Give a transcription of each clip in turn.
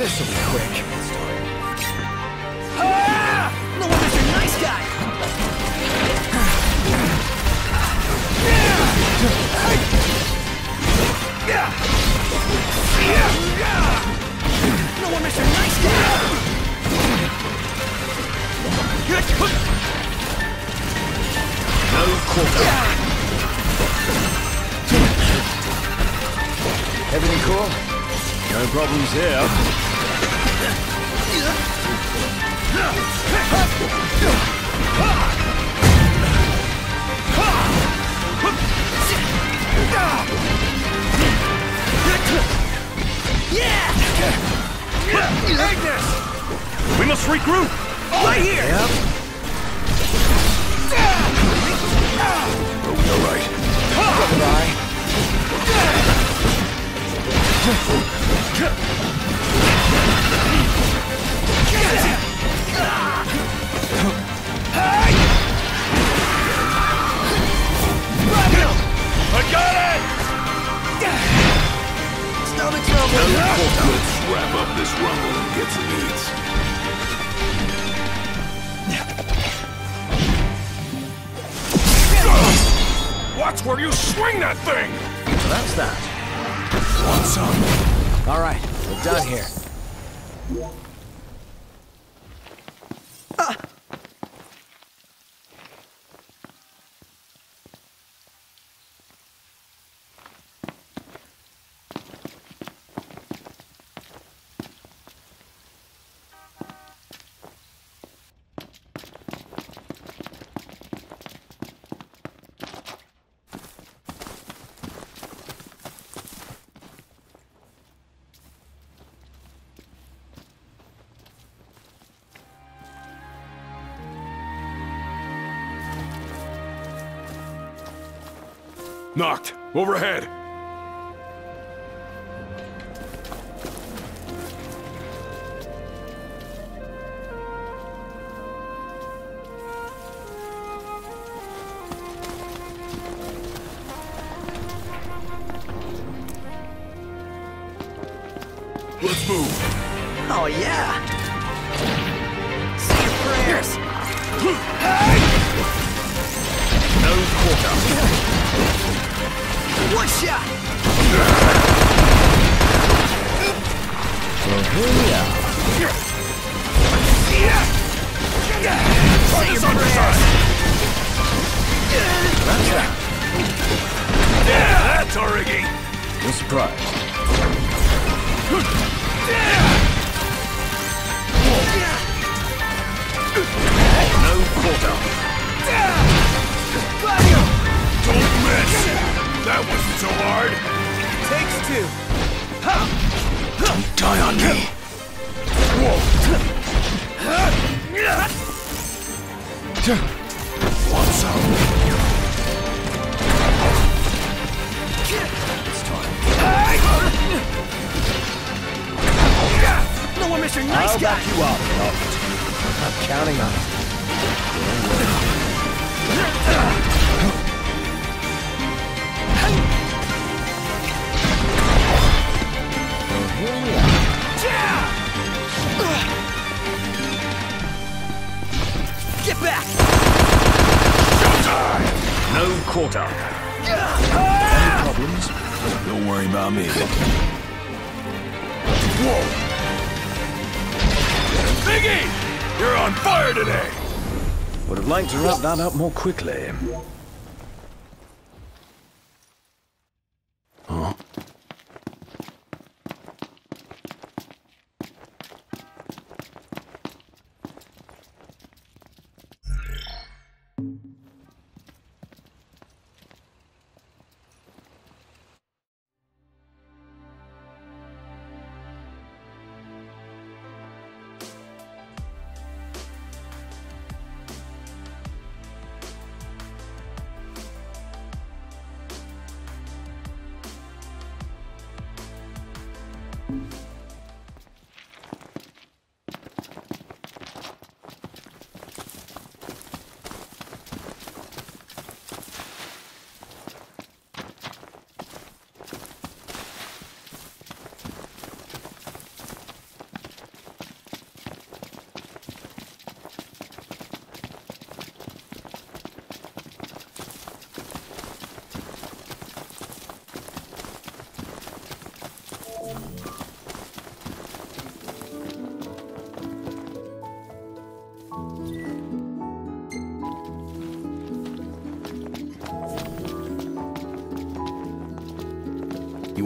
This'll be quick. Ah! No wonder you're a nice guy! No a nice guy! No quarter. Everything cool? No problems here. We must regroup! Right here! Yep. Are we alright? Goodbye. I got it! Stomach! Let's wrap up this rumble and get some eats. Watch where you swing that thing! So that's that. Want some? All right, we're done here. Knocked. Overhead. Let's move. Oh, yeah! Say your prayers! No quarter. Shot! That's that. That's Origi. No surprise. That wasn't so hard. Takes two. Don't die on me. Want some? It's time. No one, Mr. Nice I'll Guy! back you up, Noct. I'm counting on it. Quarter. Any problems? Don't worry about me. Whoa! Biggie! You're on fire today! Would have liked to wrap that up more quickly.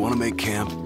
Want to make camp?